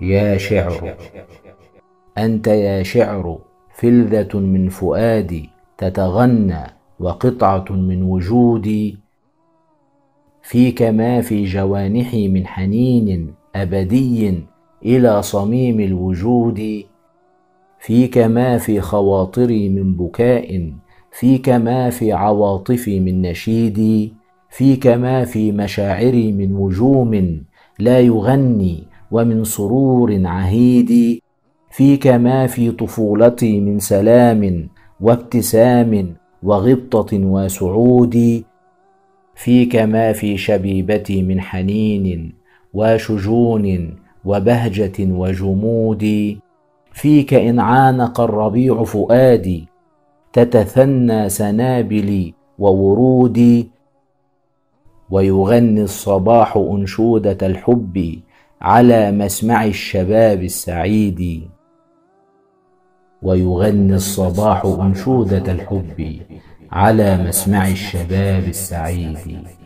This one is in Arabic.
يا شعر. أنت يا شعر فلذة من فؤادي تتغنى وقطعة من وجودي. فيك ما في جوانحي من حنين أبدي إلى صميم الوجود. فيك ما في خواطري من بكاء فيك ما في عواطفي من نشيدي فيك ما في مشاعري من وجوم لا يغني ومن سرور عهيد فيك ما في طفولتي من سلام وابتسام وغبطة وسعود فيك ما في شبيبتي من حنين وشجون وبهجة وجمود فيك إن عانق الربيع فؤادي تتثنى سنابلي وورودي ويغني الصباح أنشودة الحب على مسمع الشباب السعيد. ويغني الصباح أنشودة الحب على مسمع الشباب السعيد.